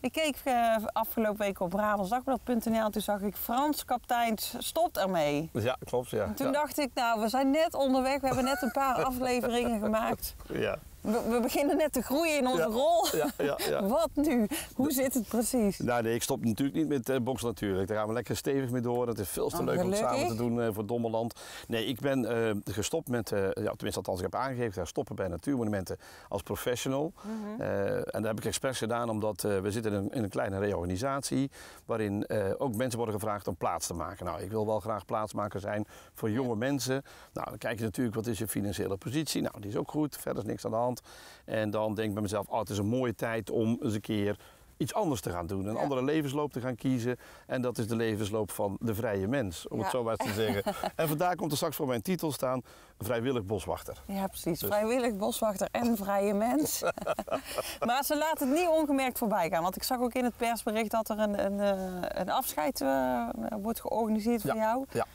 Ik keek eh, afgelopen week op Brabantsdagblad.nl. Toen zag ik Frans kapiteins stopt ermee. Ja, klopt. Ja. Toen ja. dacht ik, nou, we zijn net onderweg. We hebben net een paar afleveringen gemaakt. Ja. We, we beginnen net te groeien in onze Ja. rol. Ja, ja, ja. Wat nu? Hoe zit het precies? Nou, nee, ik stop natuurlijk niet met eh boksen natuurlijk. Daar gaan we lekker stevig mee door. Het is veel te Oh, leuk om samen te doen eh, voor Dommeland. Nee, ik ben eh, gestopt met, eh, ja, tenminste althans ik heb aangegeven, daar stoppen bij Natuurmonumenten als professional. Mhm. En dat heb ik expres gedaan omdat we zitten in een, in een kleine reorganisatie waarin ook mensen worden gevraagd om plaats te maken. Nou, ik wil wel graag plaatsmaker zijn voor jonge mensen. Nou, dan kijk je natuurlijk wat is je financiële positie. Nou, die is ook goed, verder is niks aan de hand. En dan denk ik bij mezelf, oh, het is een mooie tijd om eens een keer iets anders te gaan doen. Een Ja. andere levensloop te gaan kiezen. En dat is de levensloop van de vrije mens, om Ja. het zo maar te zeggen. en vandaar komt er straks voor mijn titel staan, vrijwillig boswachter. Ja, precies. Dus- Vrijwillig boswachter en vrije mens. maar ze laten het niet ongemerkt voorbij gaan. Want ik zag ook in het persbericht dat er een, een, eh, een afscheid eh, wordt georganiseerd voor Ja, jou. ja.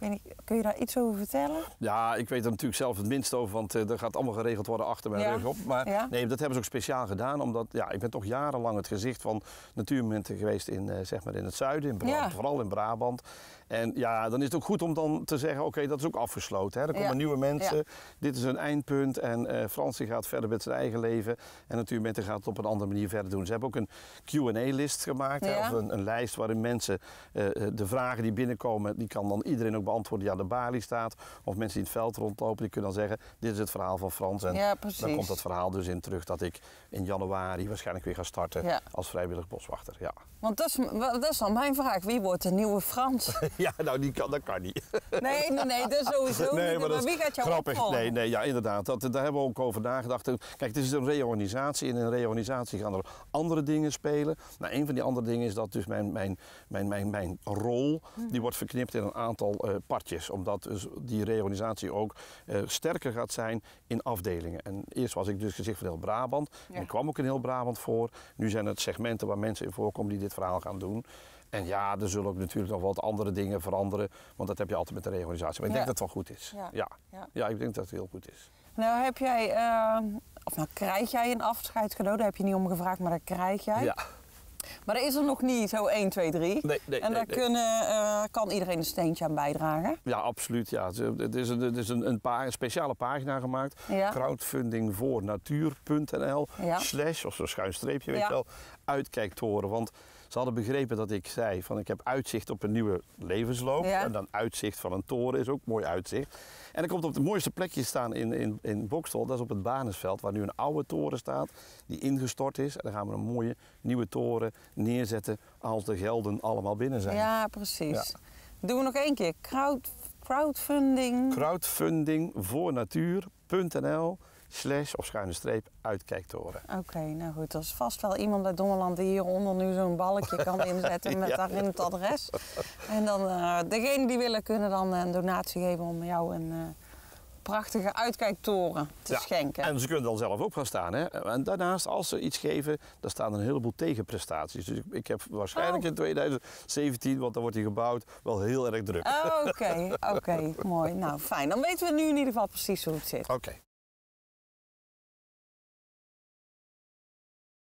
Niet, kun je daar iets over vertellen? Ja, ik weet er natuurlijk zelf het minst over, want eh, er gaat allemaal geregeld worden achter mijn Ja. rug op. Maar Ja. nee, dat hebben ze ook speciaal gedaan, omdat ja, ik ben toch jarenlang het gezicht van natuurmomenten geweest in, eh, zeg maar in het zuiden, in Brabant, Ja. vooral in Brabant. En ja, dan is het ook goed om dan te zeggen, oké, dat is ook afgesloten. Hè. Er komen nieuwe mensen, dit is een eindpunt en eh Frans die gaat verder met zijn eigen leven. En natuurmomenten gaat het op een andere manier verder doen. Ze hebben ook een Q&A-list gemaakt, hè, of een, een lijst waarin mensen de vragen die binnenkomen, die kan dan iedereen ook beantwoorden die aan de balie staat. Of mensen die in het veld rondlopen, die kunnen dan zeggen, dit is het verhaal van Frans. En Ja, dan komt dat verhaal dus in terug dat ik in januari waarschijnlijk weer ga starten Ja. als vrijwillig boswachter. Ja. Want dat is, dat is dan mijn vraag. Wie wordt de nieuwe Frans? ja, nou die kan, dat kan niet. Nee, nee, nee, dat sowieso niet. Maar, is wie gaat jou grappig. opvolgen? Nee, nee, ja, inderdaad. Dat, daar hebben we ook over nagedacht. Kijk, het is een reorganisatie. In een reorganisatie gaan er andere dingen spelen. Nou, een van die andere dingen is dat dus mijn, mijn, mijn, mijn, mijn rol, die wordt verknipt in een aantal eh, partjes. Omdat dus die reorganisatie ook eh, sterker gaat zijn in afdelingen. En eerst was ik dus gezicht van heel Brabant. Ja. En ik kwam ook in heel Brabant voor. Nu zijn het segmenten waar mensen in voorkomen die dit verhaal gaan doen. En ja, er zullen ook natuurlijk nog wat andere dingen veranderen. Want dat heb je altijd met de reorganisatie. Maar ik Ja. denk dat het wel goed is. Ja. Ja. Ja. Ja. ik denk dat het heel goed is. Nou heb jij, eh, of nou krijg jij een afscheidscadeau, daar heb je niet om gevraagd, maar dat krijg jij. Ja. Maar dat is er nog niet zo 1, 2, 3. Nee, nee, en daar nee. Kunnen, eh, kan iedereen een steentje aan bijdragen. Ja, absoluut. Ja. Het is een, het is een, een, pa- een speciale pagina gemaakt. Ja. Crowdfunding voor natuur.nl Ja. slash, of zo'n schuin streepje, weet je wel, uitkijktoren. Want ze hadden begrepen dat ik zei van ik heb uitzicht op een nieuwe levensloop. Ja. En dan uitzicht van een toren is ook mooi uitzicht. En dan komt op het mooiste plekje staan in, in, in Bokstel. Dat is op het Banesveld, waar nu een oude toren staat die ingestort is. En dan gaan we een mooie nieuwe toren neerzetten als de gelden allemaal binnen zijn. Ja, precies. Ja. Doen we nog één keer. Crowd, crowdfunding. crowdfunding voor natuur.nl slash of schuine streep uitkijktoren. Oké, nou goed. Er is vast wel iemand uit Dommeland die hieronder nu zo'n balkje kan inzetten met Ja. daarin het adres. En dan, eh degenen die willen kunnen dan een donatie geven om jou een eh, prachtige uitkijktoren te Ja, schenken. En ze kunnen dan zelf ook gaan staan. Hè? En daarnaast, als ze iets geven, dan staan er een heleboel tegenprestaties. Dus ik, ik heb waarschijnlijk Oh. in 2017, want dan wordt hij gebouwd, wel heel erg druk. Oh, Oké, oké, mooi. Nou, fijn. Dan weten we nu in ieder geval precies hoe het zit. Oké.